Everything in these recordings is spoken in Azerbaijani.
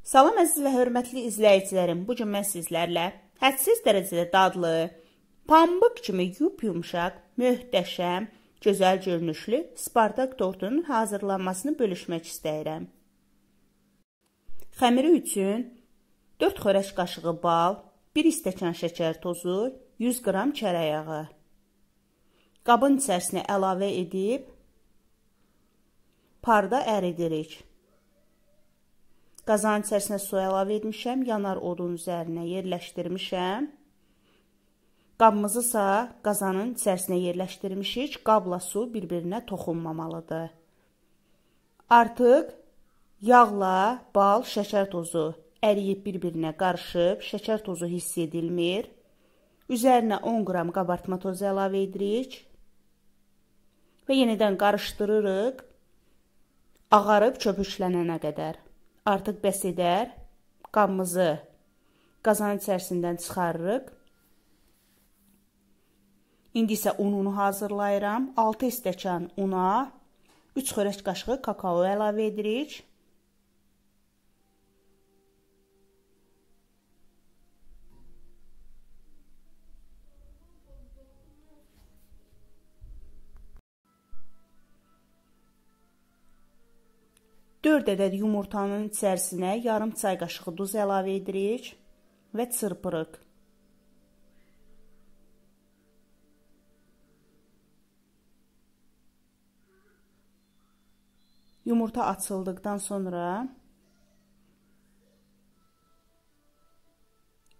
Salam əziz və hörmətli izləyicilərim. Bu gün mən sizlərlə hədsiz dərəcədə dadlı, pambıq kimi yup-yumşaq, möhtəşəm, gözəl görünüşlü Spartak tortunun hazırlanmasını bölüşmək istəyirəm. Xəmiri üçün 4 xörək qaşığı bal, 1 stəkan şəkər tozu, 100 qram kərə yağı. Qabın içərisinə əlavə edib parda əridirik. Qazanın içərisinə su əlavə etmişəm, yanar odun üzərinə yerləşdirmişəm. Qabımızı isə qazanın içərisinə yerləşdirmişik. Qabla su bir-birinə toxunmamalıdır. Artıq yağla bal, şəkər tozu əriyib bir-birinə qarışıb, şəkər tozu hiss edilmir. Üzərinə 10 qram qabartma tozu əlavə edirik və yenidən qarışdırırıq ağarıb köpüklənənə qədər artıq bəs edər. Qabımızı qazanın içərisindən çıxarırıq. İndi isə ununu hazırlayıram. 6 stəkan una, 3 xörək qaşığı kakao əlavə edirik. 4 ədəd yumurtanın içərisinə yarım çay qaşığı duz əlavə edirik və çırpırıq. Yumurta açıldıqdan sonra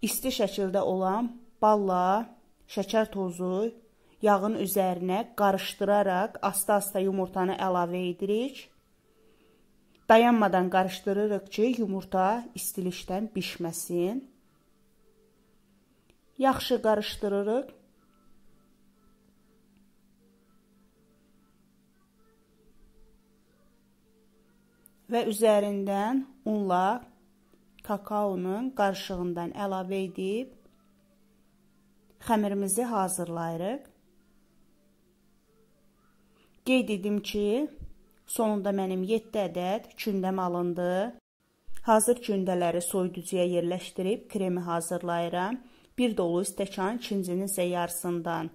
isti şəkildə olan balla, şəkər tozu, yağın üzərinə qarışdıraraq asta-asta yumurtanı əlavə edirik Dayanmadan qarışdırırıq ki, yumurta istilikdən bişməsin. Yaxşı qarışdırırıq. Və üzərindən unla kakaonun qarışığından əlavə edib xəmirimizi hazırlayırıq. Qeyd edim ki, Sonunda mənim 7 ədəd kündəm alındı. Hazır kündələri soyuducuya yerləşdirib kremi hazırlayıram. 1 dolu stəkan, ikincinin isə yarısından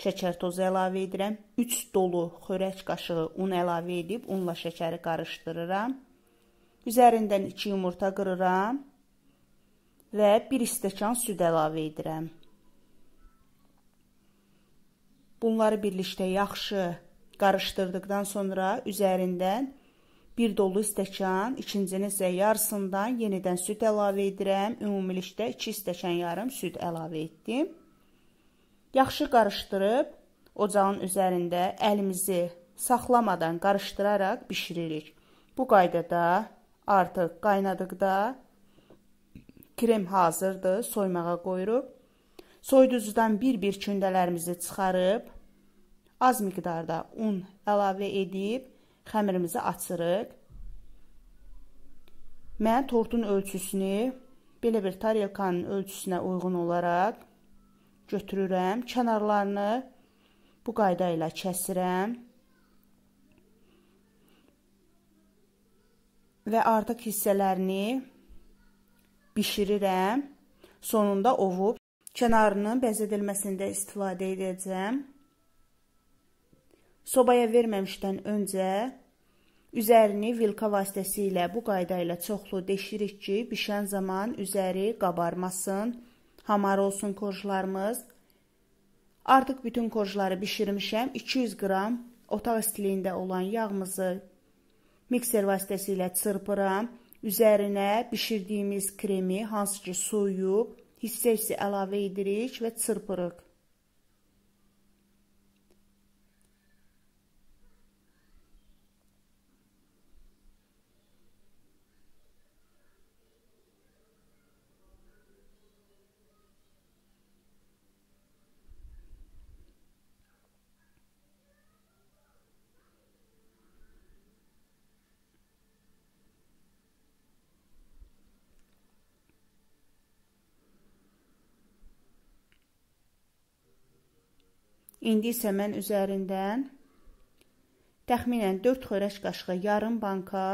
şəkər tozu əlavə edirəm. 3 dolu xörək qaşığı un əlavə edib unla şəkəri qarışdırıram. Üzərindən 2 yumurta qırıram və 1 stəkan süd əlavə edirəm. Bunları birlikdə yaxşı qarışdırdıqdan sonra üzərindən bir dolu stəkan, ikincini isə yarısından yenidən süd əlavə edirəm. Ümumilikdə 2 stəkan yarım süd əlavə etdim. Yaxşı qarışdırıb ocağın üzərində əlimizi saxlamadan qarışdıraraq bişiririk. Bu qaydada artıq qaynadıqda krem hazırdır, soymağa qoyuruq. Soyuducudan bir-bir kündələrimizi çıxarıb az miqdarda un əlavə edib xəmirimizi açırıq. Mən tortun ölçüsünü belə bir tarelkanın ölçüsünə uyğun olaraq götürürəm. Kənarlarını bu qayda ilə kəsirəm. Və artıq hissələrini bişirirəm. Sonunda ovub kənarının bəzədilməsində istifadə edəcəm. Sobaya verməmişdən öncə üzərini vilka vasitəsilə bu qayda ilə çoxlu deşirik ki, bişən zaman üzəri qabarmasın, hamar olsun korjlarımız. Artıq bütün korjları bişirmişəm. 200 qram otaq istiliyində olan yağımızı mikser vasitəsilə çırpıram. Üzərinə bişirdiyimiz kremi, hansı ki soyuyub, hissə-hissə əlavə edirik və çırpırıq. İndi isə mən üzərindən təxminən 4 xörək qaşığı yarım banka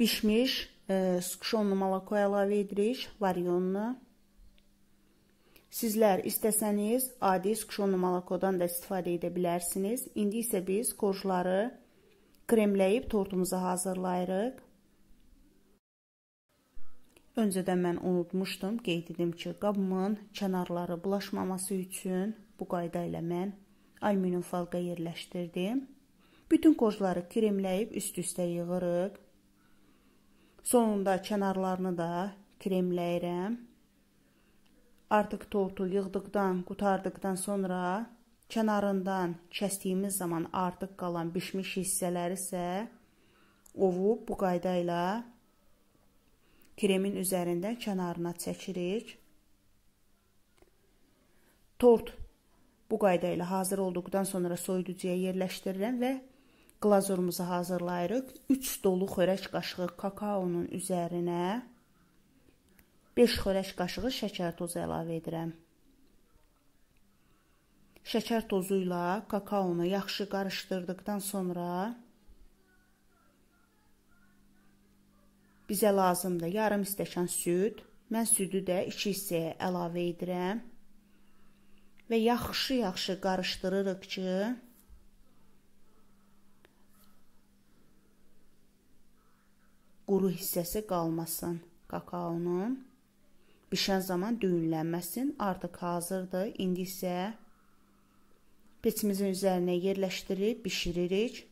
bişmiş e, skşonlu moloko əlavə edirik, varyonlu. Sizlər istəsəniz adi skşonlu molokodan da istifadə edə bilərsiniz. İndi isə biz korjları kremləyib tortumuzu hazırlayırıq. Öncədən mən unutmuşdum, qeyd edim ki, qabımın kənarları bulaşmaması üçün bu qayda ilə mən alüminium falqa yerləşdirdim. Bütün qozları kremləyib üst-üstə yığırıq. Sonunda kənarlarını da kremləyirəm. Artıq tortu yığdıqdan, qutardıqdan sonra kənarından kəsdiyimiz zaman artıq qalan bişmiş hissələri isə ovub bu qayda ilə kremin üzərindən kənarına çəkirik. Tort bu qayda ilə hazır olduqdan sonra soyuducuya yerləşdirirəm və glazurumuzu hazırlayırıq. 3 dolu xörək qaşığı kakaonun üzərinə 5 xörək qaşığı şəkər tozu əlavə edirəm. Şəkər tozu ilə kakaonu yaxşı qarışdırdıqdan sonra bizə lazımdır yarım stəkan süd. Mən südü də 2 hissəyə əlavə edirəm. Və yaxşı-yaxşı qarışdırırıq ki, quru hissəsi qalmasın kakaonun. Bişən zaman düyünlənməsin. Artıq hazırdır. İndi isə peçimizin üzərinə yerləşdirib bişiririk.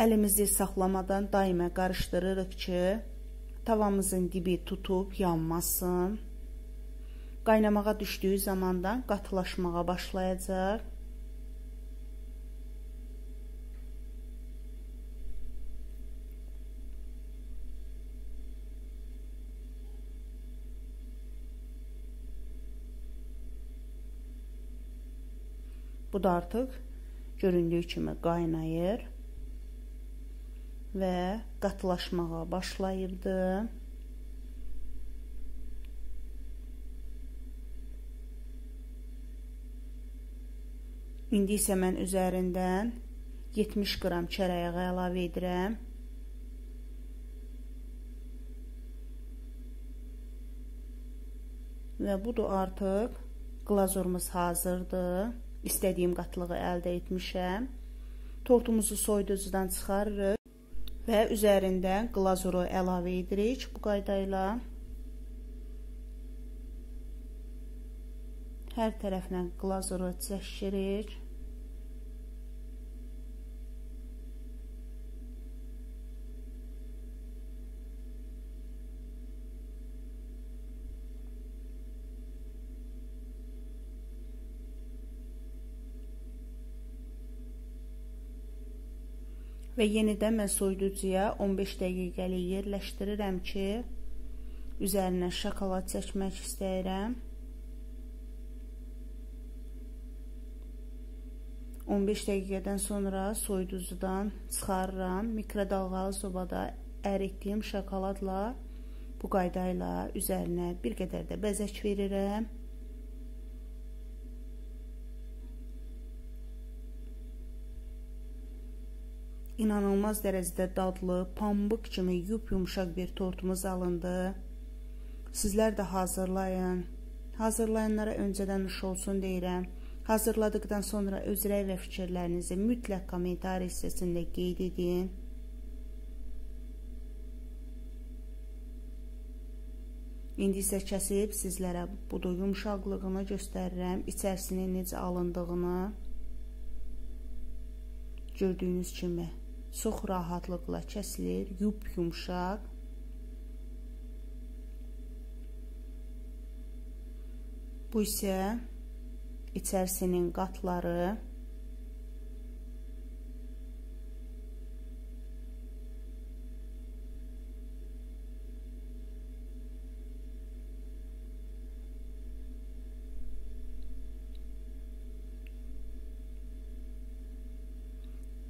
Əlimizi saxlamadan daimə qarışdırırıq ki, tavamızın dibi tutub yanmasın. Qaynamağa düşdüyü zamandan qatılaşmağa başlayacaq. Bu da artıq göründüyü kimi qaynayır və qatılaşmağa başlayırdı. İndi isə mən üzərindən 70 qram çərəyağı əlavə edirəm. Və budur artıq glazurumuz hazırdır. İstədiyim qatlığı əldə etmişəm. Tortumuzu soyuducudan çıxarırıq və üzərindən glazuru əlavə edirik bu qayda ilə. Hər tərəfdən glazuru çəkirik. Və yenidən mən soyuducuya 15 dəqiqəlik yerləşdirirəm ki, üzərinə şokolad çəkmək istəyirəm. 15 dəqiqədən sonra soyuducudan çıxarıram. Mikrodalğalı sobada əritdiyim şokoladla bu qayda ilə üzərinə bir qədər də bəzək verirəm. İnanılmaz dərəcədə dadlı, pambıq kimi yup-yumşaq bir tortumuz alındı. Sizlər də hazırlayın. Hazırlayanlara öncədən nuş olsun deyirəm. Hazırladıqdan sonra öz rəy və fikirlərinizi mütləq kommentar hissəsində qeyd edin. İndi isə kəsib sizlərə budur yumşaqlığını göstərirəm, içərisinin necə alındığını. Gördüyünüz kimi çox rahatlıqla kəsilir, yup-yumşaq. Bu isə içərisinin qatları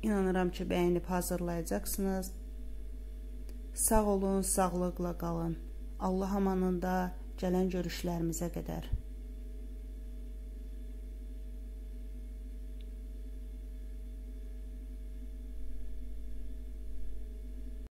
İnanıram ki, bəyənib hazırlayacaqsınız. Sağ olun, sağlıqla qalın. Allah amanında gələn görüşlərimizə qədər.